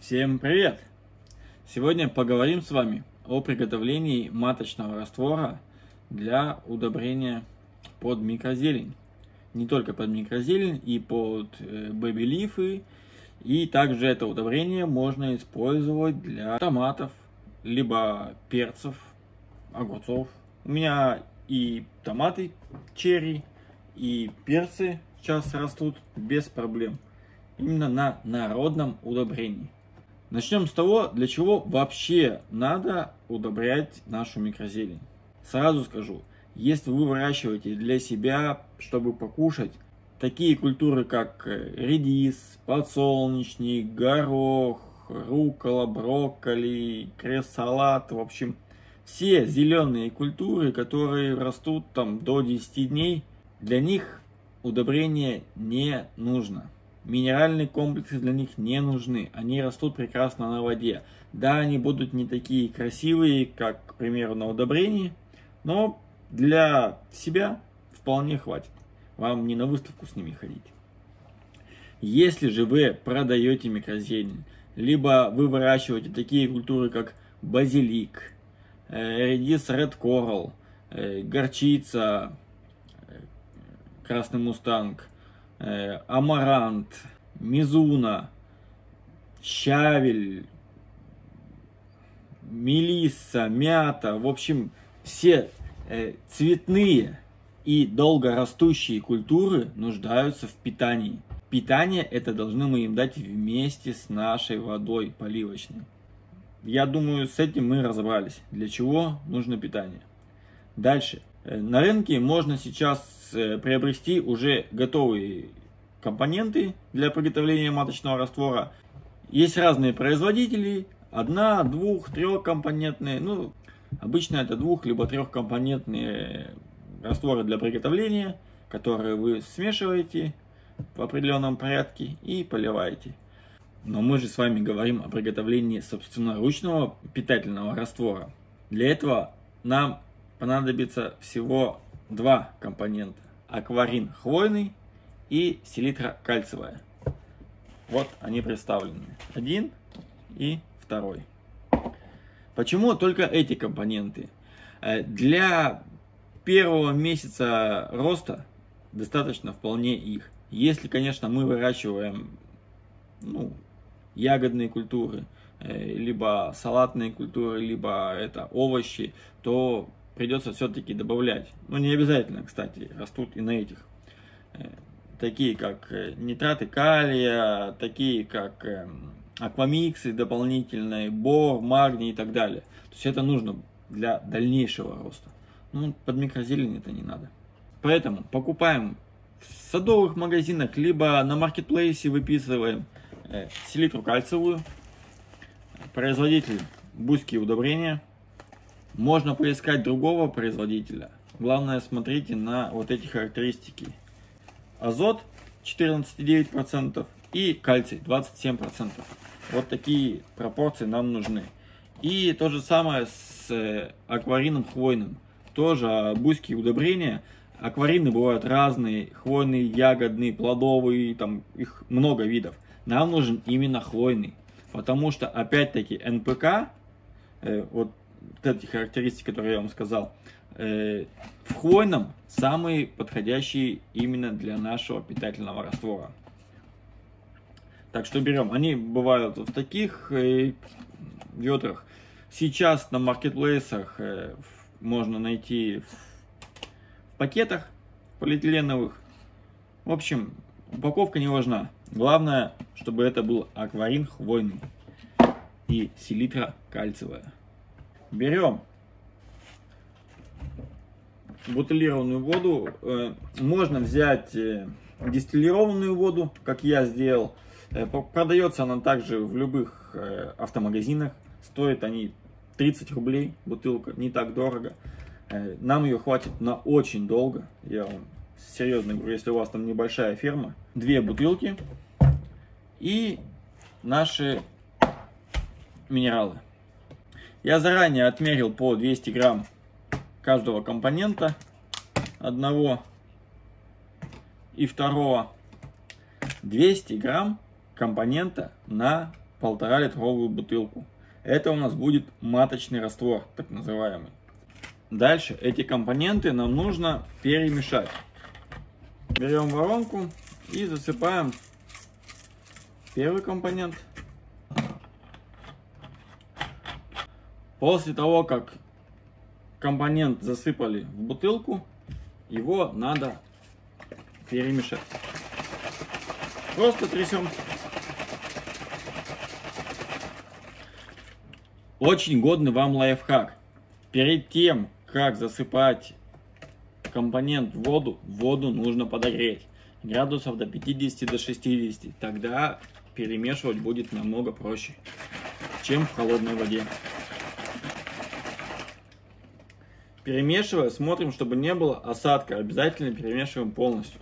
Всем привет! Сегодня поговорим с вами о приготовлении маточного раствора для удобрения под микрозелень. Не только под микрозелень, и под бэби-лифы. И также это удобрение можно использовать для томатов, либо перцев, огурцов. У меня и томаты черри, и перцы сейчас растут без проблем. Именно на народном удобрении. Начнем с того, для чего вообще надо удобрять нашу микрозелень. Сразу скажу, если вы выращиваете для себя, чтобы покушать, такие культуры, как э, редис, подсолнечник, горох, рукола, брокколи, крест-салат, в общем, все зеленые культуры, которые растут там до 10 дней, для них удобрение не нужно. Минеральные комплексы для них не нужны. Они растут прекрасно на воде. Да, они будут не такие красивые, как, к примеру, на удобрении, но для себя вполне хватит. Вам не на выставку с ними ходить. Если же вы продаете микрозелень, либо вы выращиваете такие культуры, как базилик, э, редис Red Coral, э, горчица, э, красный мустанг, амарант, мизуна, щавель, мелисса, мята, в общем, все цветные и долгорастущие культуры нуждаются в питании. Питание это должны мы им дать вместе с нашей водой поливочной. Я думаю, с этим мы разобрались. Для чего нужно питание. Дальше. Э, на рынке можно сейчас э, приобрести уже готовые компоненты для приготовления маточного раствора. Есть разные производители. Одна, двух, трехкомпонентные. Ну, обычно это двух либо трехкомпонентные растворы для приготовления, которые вы смешиваете в определенном порядке и поливаете. Но мы же с вами говорим о приготовлении собственноручного питательного раствора. Для этого нам понадобится всего два компонента. Акварин хвойный и селитра кальциевая. Вот они представлены. Один и второй. Почему только эти компоненты? Э, для первого месяца роста достаточно вполне их. Если, конечно, мы выращиваем ну, ягодные культуры, э, либо салатные культуры, либо это овощи, то придется все-таки добавлять. Ну, не обязательно, кстати, растут и на этих. Э, такие как э, нитраты калия, такие как аквамиксы дополнительные, бор, магний и так далее. То есть это нужно для дальнейшего роста. Ну, под микрозелень это не надо. Поэтому покупаем в садовых магазинах, либо на маркетплейсе выписываем э, селитру кальциевую, производитель Бузькие удобрения. Можно поискать другого производителя. Главное, смотрите на вот эти характеристики. Азот 14,9% и кальций 27%. Вот такие пропорции нам нужны. И то же самое с э, акварином хвойным. Тоже бузькие удобрения Акварины бывают разные, хвойные, ягодные, плодовые, там их много видов. Нам нужен именно хвойный, потому что опять-таки НПК, э, вот эти характеристики, которые я вам сказал, э, в хвойном самые подходящие именно для нашего питательного раствора. Так что берем. Они бывают в таких э, ведрах. Сейчас на маркетплейсах э, можно найти пакетах полиэтиленовых. В общем, упаковка не важна. Главное, чтобы это был акварин хвойный и селитра кальциевая. Берем бутылированную воду. Э, можно взять э, дистиллированную воду, как я сделал. Э, продается она также в любых автомагазинах. Стоят они 30 рублей бутылка, не так дорого. Нам ее хватит на очень долго. Я вам серьезно говорю, если у вас там небольшая ферма. Две бутылки и наши минералы. Я заранее отмерил по 200 грамм каждого компонента. Одного и второго. 200 грамм компонента на полтора литровую бутылку. Это у нас будет маточный раствор, так называемый. Дальше эти компоненты нам нужно перемешать. Берем воронку и засыпаем первый компонент. После того, как компонент засыпали в бутылку, его надо перемешать. Просто трясем. Очень годный вам лайфхак. Перед тем, как засыпать компонент в воду, воду нужно подогреть градусов до 50 до 60. Тогда перемешивать будет намного проще, чем в холодной воде. Перемешивая, смотрим, чтобы не было осадка. Обязательно перемешиваем полностью.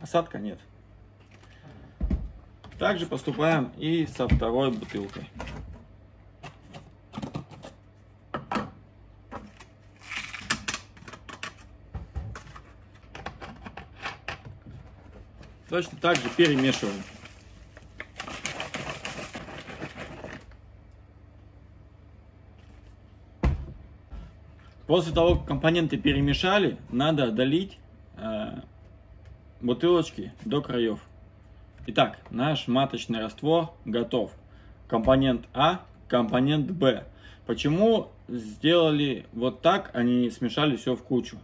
Осадка нет. Также поступаем и со второй бутылкой. Точно так же перемешиваем. После того, как компоненты перемешали, надо долить э, бутылочки до краев. Итак, наш маточный раствор готов. Компонент А, компонент Б. Почему сделали вот так, они смешали все в кучу?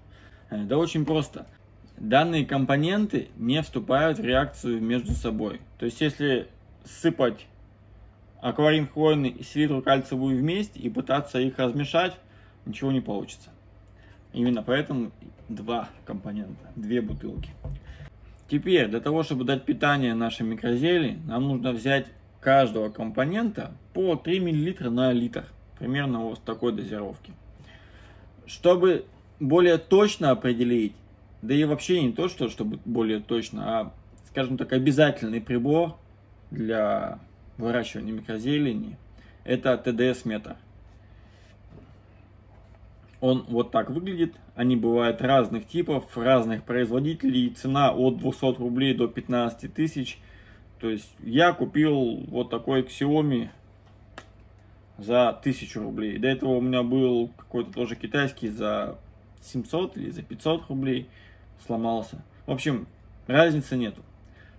Э, да очень просто. Данные компоненты не вступают в реакцию между собой. То есть, если сыпать акварин хвойный и селитру кальциевую вместе и пытаться их размешать, ничего не получится. Именно поэтому два компонента, две бутылки. Теперь, для того, чтобы дать питание нашей микрозелий, нам нужно взять каждого компонента по 3 мл на литр. Примерно вот такой дозировки. Чтобы более точно определить, да и вообще не то, что чтобы более точно, а, скажем так, обязательный прибор для выращивания микрозелени, это ТДС-метр. Он вот так выглядит. Они бывают разных типов, разных производителей. Цена от 200 рублей до 15 тысяч. То есть я купил вот такой Xiaomi за 1000 рублей. До этого у меня был какой-то тоже китайский за 700 или за 500 рублей. Сломался. В общем, разницы нету.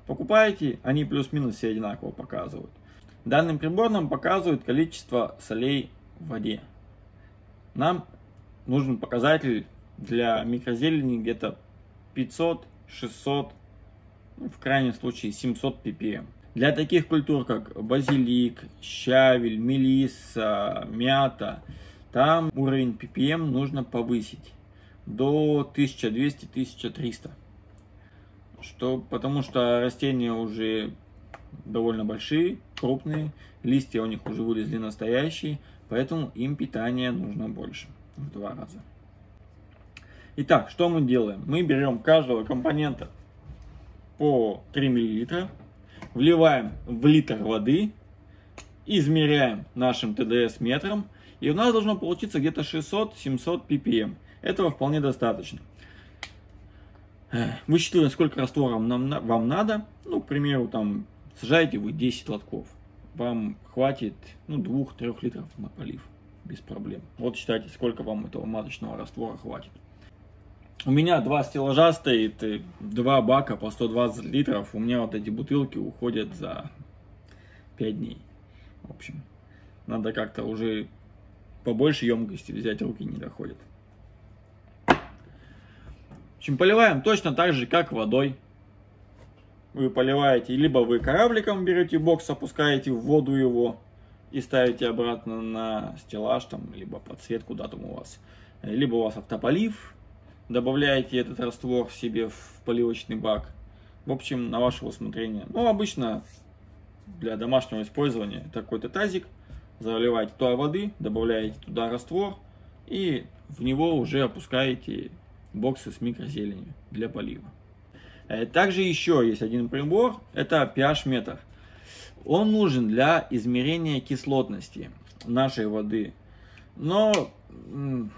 Покупаете, они плюс-минус все одинаково показывают. Данный прибор нам показывает количество солей в воде. Нам нужен показатель для микрозелени где-то 500, 600, ну, в крайнем случае 700 ppm. Для таких культур, как базилик, щавель, мелиса, мята, там уровень ppm нужно повысить до 1200-1300. Что, потому что растения уже довольно большие, крупные, листья у них уже вылезли настоящие, поэтому им питания нужно больше в два раза. Итак, что мы делаем? Мы берем каждого компонента по 3 мл, вливаем в литр воды, измеряем нашим ТДС метром, и у нас должно получиться где-то 600-700 ppm. Этого вполне достаточно. Высчитываем, сколько раствором нам, вам надо. Ну, к примеру, там сажаете вы 10 лотков. Вам хватит ну, 2-3 литров на полив без проблем. Вот считайте, сколько вам этого маточного раствора хватит. У меня два стеллажа стоит, два бака по 120 литров. У меня вот эти бутылки уходят за 5 дней. В общем, надо как-то уже побольше емкости взять, руки не доходят. В общем, поливаем точно так же, как водой. Вы поливаете, либо вы корабликом берете бокс, опускаете в воду его, и ставите обратно на стеллаж, там, либо подсвет куда там у вас. Либо у вас автополив, добавляете этот раствор себе в поливочный бак. В общем, на ваше усмотрение. Ну, обычно для домашнего использования такой-то тазик. Заливаете туда воды, добавляете туда раствор и в него уже опускаете боксы с микрозеленью для полива. Э, также еще есть один прибор, это pH метр. Он нужен для измерения кислотности нашей воды. Но,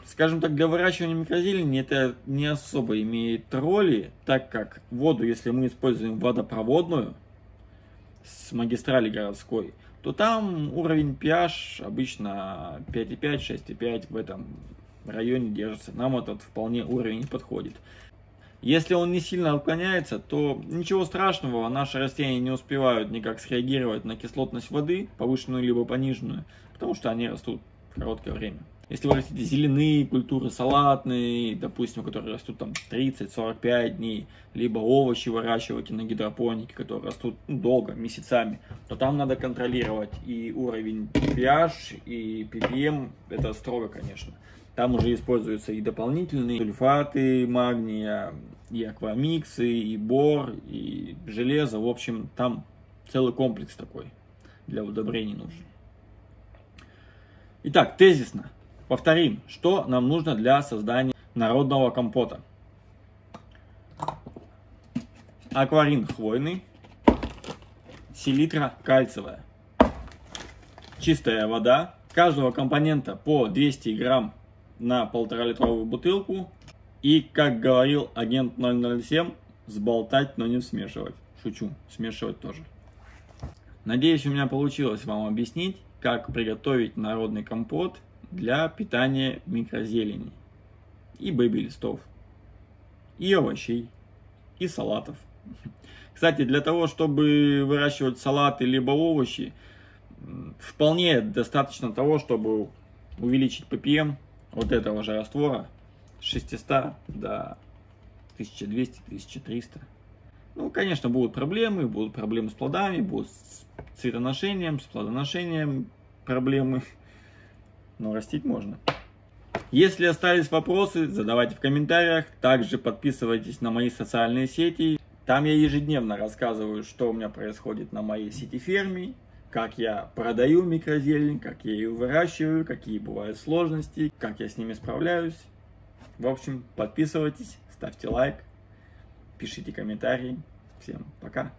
скажем так, для выращивания микрозелени это не особо имеет роли, так как воду, если мы используем водопроводную, с магистрали городской, то там уровень pH обычно 5,5, 6,5 в этом районе держится. Нам этот вполне уровень подходит. Если он не сильно отклоняется, то ничего страшного, наши растения не успевают никак среагировать на кислотность воды, повышенную либо пониженную, потому что они растут в короткое время. Если вы растите зеленые культуры, салатные, допустим, которые растут там 30-45 дней, либо овощи выращиваете на гидропонике, которые растут ну, долго, месяцами, то там надо контролировать и уровень pH, и ppm, это строго, конечно. Там уже используются и дополнительные сульфаты магния, и аквамиксы, и бор, и железо. В общем, там целый комплекс такой для удобрений нужен. Итак, тезисно. Повторим, что нам нужно для создания народного компота. Акварин хвойный, селитра кальциевая, чистая вода, каждого компонента по 200 грамм на полтора литровую бутылку. И, как говорил агент 007, сболтать, но не смешивать. Шучу, смешивать тоже. Надеюсь, у меня получилось вам объяснить, как приготовить народный компот для питания микрозелени и бэби-листов, и овощей, и салатов. Кстати, для того, чтобы выращивать салаты либо овощи, вполне достаточно того, чтобы увеличить ppm вот этого же раствора с 600 до 1200-1300. Ну, конечно, будут проблемы, будут проблемы с плодами, будут с цветоношением, с плодоношением проблемы, но растить можно. Если остались вопросы, задавайте в комментариях. Также подписывайтесь на мои социальные сети. Там я ежедневно рассказываю, что у меня происходит на моей сети ферме, как я продаю микрозелень, как я ее выращиваю, какие бывают сложности, как я с ними справляюсь. В общем, подписывайтесь, ставьте лайк, пишите комментарии. Всем пока!